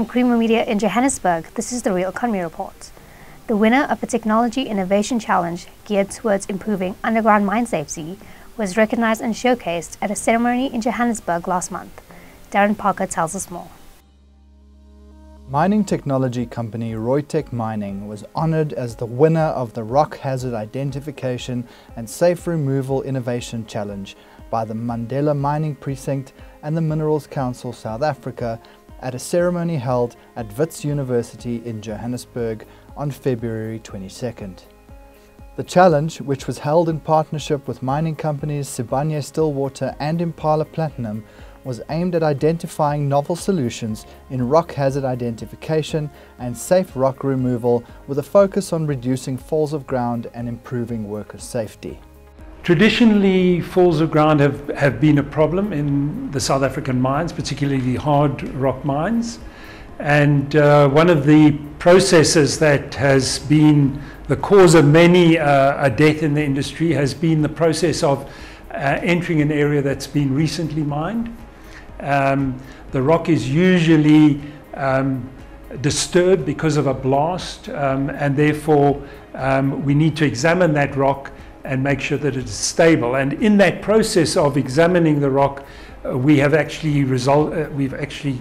From Creamer Media in Johannesburg, this is the Real Economy Report. The winner of the Technology Innovation Challenge geared towards improving underground mine safety was recognized and showcased at a ceremony in Johannesburg last month. Darren Parker tells us more. Mining technology company Reutech Mining was honored as the winner of the Rock Hazard Identification and Safe Removal Innovation Challenge by the Mandela Mining Precinct and the Minerals Council South Africa at a ceremony held at Wits University in Johannesburg on February 22nd. The challenge, which was held in partnership with mining companies Sibanye Stillwater and Impala Platinum, was aimed at identifying novel solutions in rock hazard identification and safe rock removal with a focus on reducing falls of ground and improving worker safety. Traditionally, falls of ground have, have been a problem in the South African mines, particularly the hard rock mines. And uh, one of the processes that has been the cause of many uh, a death in the industry has been the process of uh, entering an area that's been recently mined. Um, the rock is usually um, disturbed because of a blast, um, and therefore um, we need to examine that rock and make sure that it is stable. And in that process of examining the rock, uh, we have actually result, uh, we've actually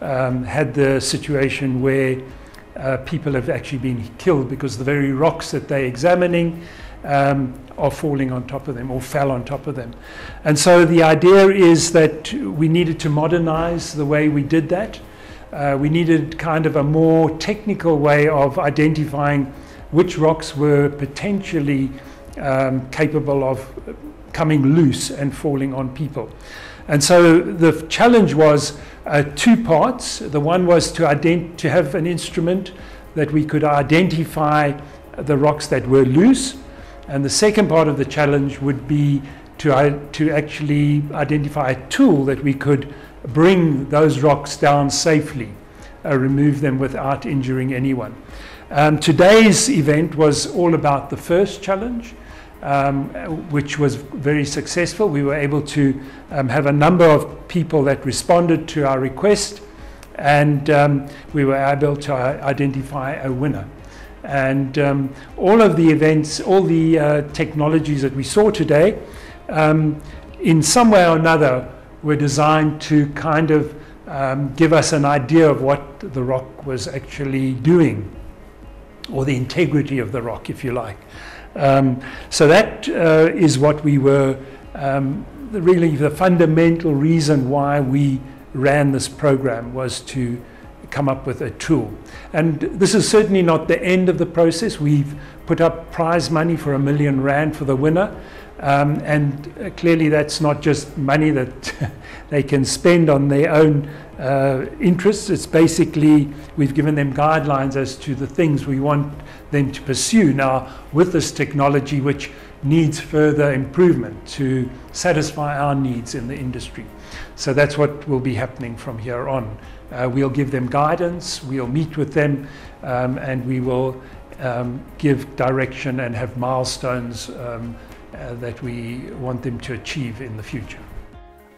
um, had the situation where uh, people have actually been killed because the very rocks that they're examining um, are falling on top of them or fell on top of them. And so the idea is that we needed to modernize the way we did that. Uh, we needed kind of a more technical way of identifying which rocks were potentially um, capable of coming loose and falling on people. And so the challenge was uh, two parts. The one was to, to have an instrument that we could identify the rocks that were loose. And the second part of the challenge would be to, uh, to actually identify a tool that we could bring those rocks down safely, uh, remove them without injuring anyone. Um, today's event was all about the first challenge um, which was very successful. We were able to um, have a number of people that responded to our request, and um, we were able to identify a winner. And um, all of the events, all the uh, technologies that we saw today, um, in some way or another, were designed to kind of um, give us an idea of what the rock was actually doing, or the integrity of the rock, if you like. Um, so that uh, is what we were, um, really the fundamental reason why we ran this program was to come up with a tool. And this is certainly not the end of the process. We've put up prize money for a million rand for the winner. Um, and uh, clearly that's not just money that they can spend on their own uh, interests. It's basically, we've given them guidelines as to the things we want them to pursue now with this technology, which needs further improvement to satisfy our needs in the industry. So that's what will be happening from here on. Uh, we'll give them guidance, we'll meet with them, um, and we will um, give direction and have milestones um, uh, that we want them to achieve in the future.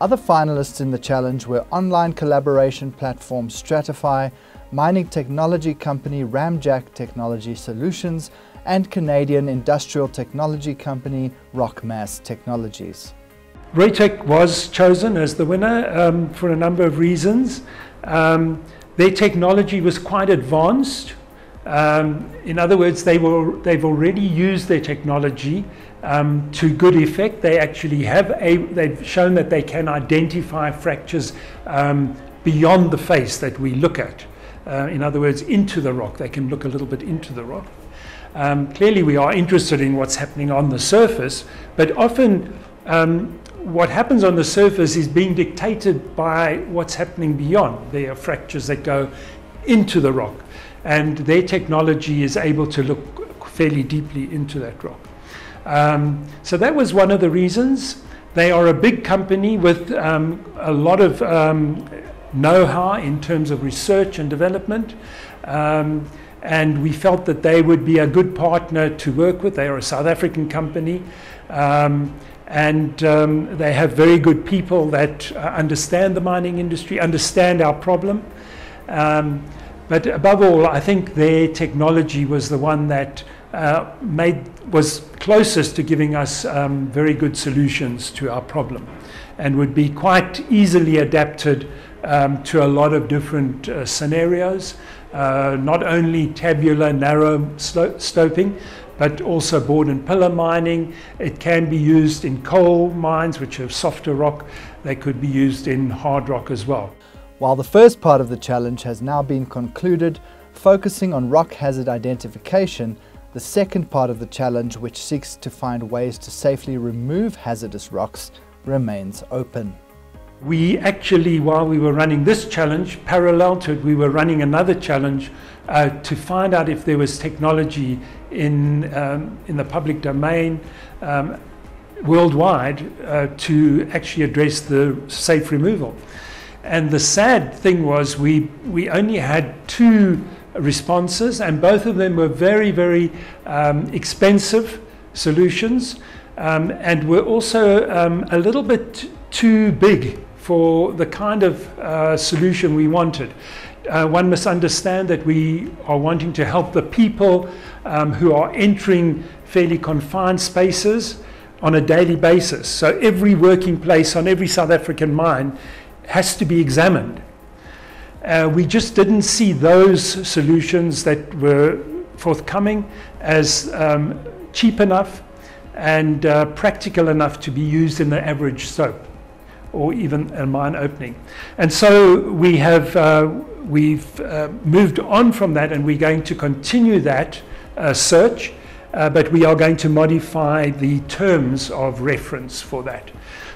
Other finalists in the challenge were online collaboration platform Stratify, mining technology company Ramjack Technology Solutions, and Canadian industrial technology company Rockmass Technologies. Reutech was chosen as the winner um, for a number of reasons. Um, their technology was quite advanced. Um, in other words, they were, they've already used their technology um, to good effect. They actually have a, they've shown that they can identify fractures um, beyond the face that we look at. Uh, in other words, into the rock. They can look a little bit into the rock. Um, clearly, we are interested in what's happening on the surface, but often um, what happens on the surface is being dictated by what's happening beyond. There are fractures that go into the rock, and their technology is able to look fairly deeply into that rock. Um, so that was one of the reasons. They are a big company with um, a lot of um, know how in terms of research and development. Um, and we felt that they would be a good partner to work with. They are a South African company. Um, and um, they have very good people that uh, understand the mining industry, understand our problem. Um, but above all, I think their technology was the one that uh, made was closest to giving us um, very good solutions to our problem, and would be quite easily adapted um, to a lot of different uh, scenarios. Uh, not only tabular narrow stoping, but also board and pillar mining. It can be used in coal mines, which are softer rock. They could be used in hard rock as well. While the first part of the challenge has now been concluded, focusing on rock hazard identification, the second part of the challenge, which seeks to find ways to safely remove hazardous rocks, remains open. We actually, while we were running this challenge, parallel to it, we were running another challenge uh, to find out if there was technology in, um, in the public domain um, worldwide uh, to actually address the safe removal. And the sad thing was we, we only had two responses, and both of them were very, very um, expensive solutions um, and were also um, a little bit too big for the kind of uh, solution we wanted. Uh, one must understand that we are wanting to help the people um, who are entering fairly confined spaces on a daily basis. So every working place on every South African mine has to be examined. Uh, we just didn't see those solutions that were forthcoming as um, cheap enough and uh, practical enough to be used in the average stope or even a mine opening. And so we have uh, we've uh, moved on from that and we're going to continue that uh, search, uh, but we are going to modify the terms of reference for that.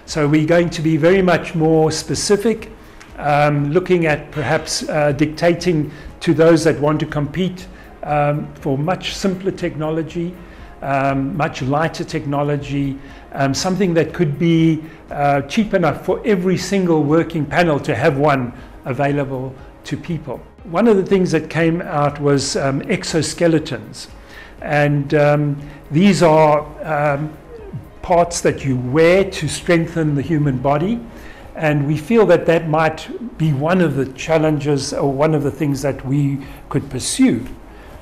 So we're going to be very much more specific, um, looking at perhaps uh, dictating to those that want to compete um, for much simpler technology, um, much lighter technology, um, something that could be uh, cheap enough for every single working panel to have one available to people. One of the things that came out was um, exoskeletons. And um, these are um, parts that you wear to strengthen the human body. And we feel that that might be one of the challenges or one of the things that we could pursue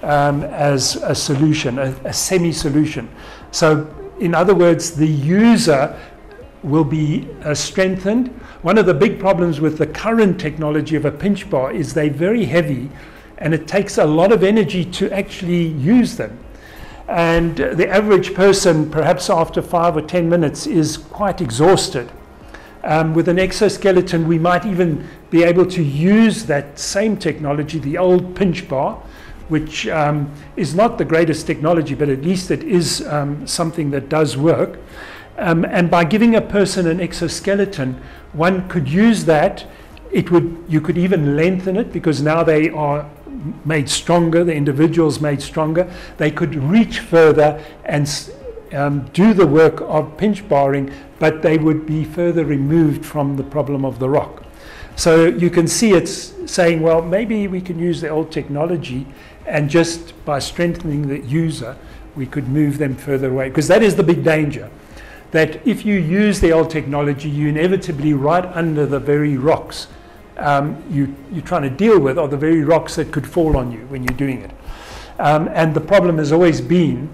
um, as a solution, a, a semi solution. So, in other words, the user will be uh, strengthened. One of the big problems with the current technology of a pinch bar is they're very heavy and it takes a lot of energy to actually use them. And the average person, perhaps after five or ten minutes, is quite exhausted. Um, with an exoskeleton, we might even be able to use that same technology, the old pinch bar, which um, is not the greatest technology, but at least it is um, something that does work. Um, and by giving a person an exoskeleton, one could use that. It would, you could even lengthen it because now they are made stronger, the individuals made stronger. They could reach further and um, do the work of pinch barring, but they would be further removed from the problem of the rock. So you can see it's saying, well, maybe we can use the old technology and just by strengthening the user, we could move them further away. Because that is the big danger that if you use the old technology, you inevitably right under the very rocks um, you, you're trying to deal with are the very rocks that could fall on you when you're doing it. Um, and the problem has always been,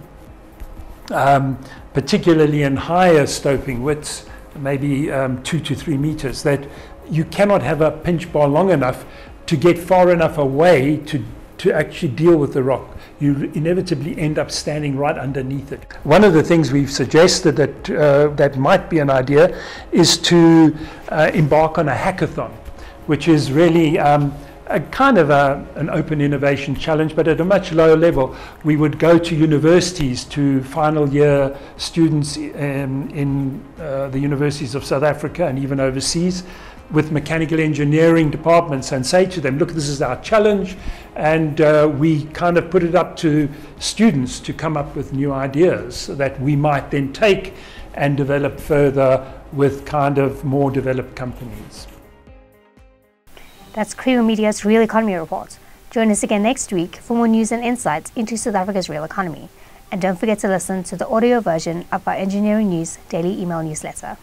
um, particularly in higher stoping widths, maybe um, two to three meters, that you cannot have a pinch bar long enough to get far enough away to, to actually deal with the rock you inevitably end up standing right underneath it. One of the things we've suggested that, uh, that might be an idea is to uh, embark on a hackathon, which is really um, a kind of a, an open innovation challenge, but at a much lower level. We would go to universities, to final year students in, in uh, the universities of South Africa and even overseas, with mechanical engineering departments and say to them, look, this is our challenge. And uh, we kind of put it up to students to come up with new ideas so that we might then take and develop further with kind of more developed companies. That's Creamer Media's Real Economy Report. Join us again next week for more news and insights into South Africa's real economy. And don't forget to listen to the audio version of our Engineering News daily email newsletter.